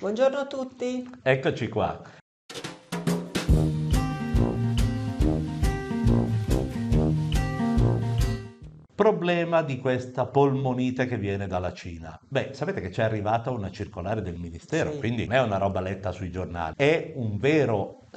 Buongiorno a tutti. Eccoci qua. Problema di questa polmonite che viene dalla Cina. Beh, sapete che c'è arrivata una circolare del Ministero, Sì. quindi non è una roba letta sui giornali, è un vero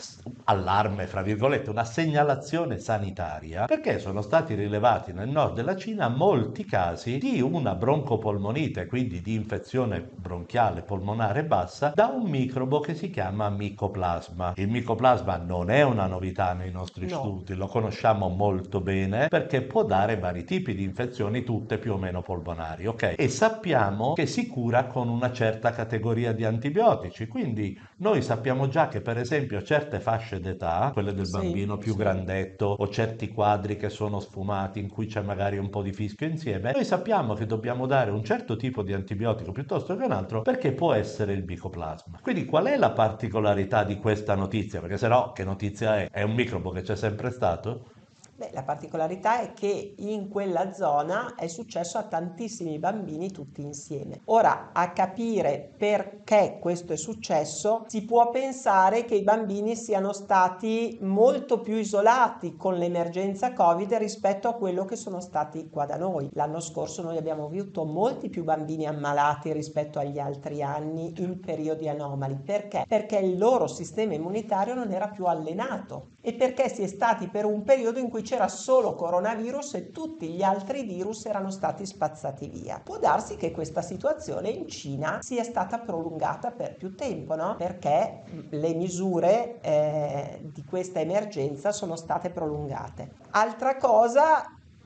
allarme, fra virgolette, una segnalazione sanitaria, perché sono stati rilevati nel nord della Cina molti casi di una broncopolmonite, quindi di infezione bronchiale polmonare bassa, da un microbo che si chiama micoplasma. Il micoplasma non è una novità nei nostri No. studi, lo conosciamo molto bene perché può dare vari tipi di infezioni, tutte più o meno polmonari, ok? E sappiamo che si cura con una certa categoria di antibiotici, quindi noi sappiamo già che per esempio certe fasce d'età, quelle del Sì, bambino più sì. grandetto o certi quadri che sono sfumati in cui c'è magari un po' di fischio insieme, noi sappiamo che dobbiamo dare un certo tipo di antibiotico piuttosto che un altro perché può essere il micoplasma. Quindi qual è la particolarità di questa notizia? Perché se no che notizia è? È un microbo che c'è sempre stato? Beh, la particolarità è che in quella zona è successo a tantissimi bambini tutti insieme. Ora, a capire perché questo è successo, si può pensare che i bambini siano stati molto più isolati con l'emergenza Covid rispetto a quello che sono stati qua da noi. L'anno scorso noi abbiamo avuto molti più bambini ammalati rispetto agli altri anni in periodi anomali. Perché? Perché il loro sistema immunitario non era più allenato e perché si è stati per un periodo in cui c'era solo coronavirus e tutti gli altri virus erano stati spazzati via. Può darsi che questa situazione in Cina sia stata prolungata per più tempo, no? Perché le misure eh, di questa emergenza sono state prolungate. Altra cosa,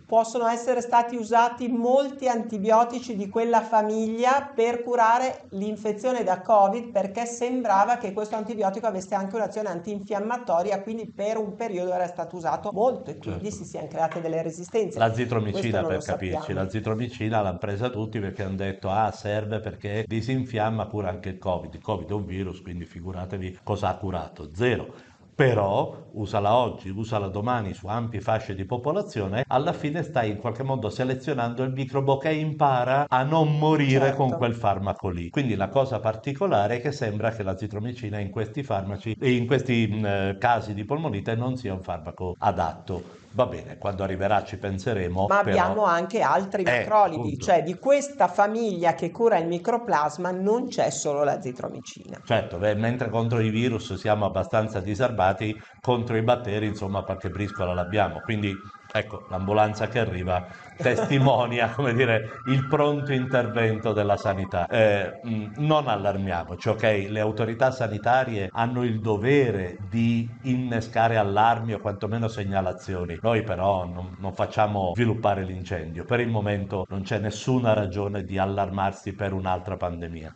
possono essere stati usati molti antibiotici di quella famiglia per curare l'infezione da Covid perché sembrava che questo antibiotico avesse anche un'azione antinfiammatoria, quindi per un periodo era stato usato molto e quindi Certo. si siano create delle resistenze. La zitromicina per capirci, sappiamo. la zitromicina l'hanno presa tutti perché hanno detto ah serve perché disinfiamma cura anche il covid, il covid è un virus quindi figuratevi cosa ha curato, zero. Però usala oggi, usala domani su ampie fasce di popolazione, alla fine stai in qualche modo selezionando il microbo che impara a non morire Certo. con quel farmaco lì. Quindi la cosa particolare è che sembra che la zitromicina in questi farmaci e in questi mh, eh, casi di polmonite non sia un farmaco adatto. Va bene, quando arriverà ci penseremo. Ma però- abbiamo anche altri Eh, macrolidi, appunto. cioè di questa famiglia che cura il microplasma non c'è solo la zitromicina. Certo, beh, mentre contro i virus siamo abbastanza disarmati, contro i batteri, insomma, qualche briscola l'abbiamo. Quindi, ecco, l'ambulanza che arriva testimonia, come dire, il pronto intervento della sanità. Eh, mh, non allarmiamoci, ok? Le autorità sanitarie hanno il dovere di innescare allarmi o quantomeno segnalazioni. Noi però non, non facciamo sviluppare l'incendio. Per il momento non c'è nessuna ragione di allarmarsi per un'altra pandemia.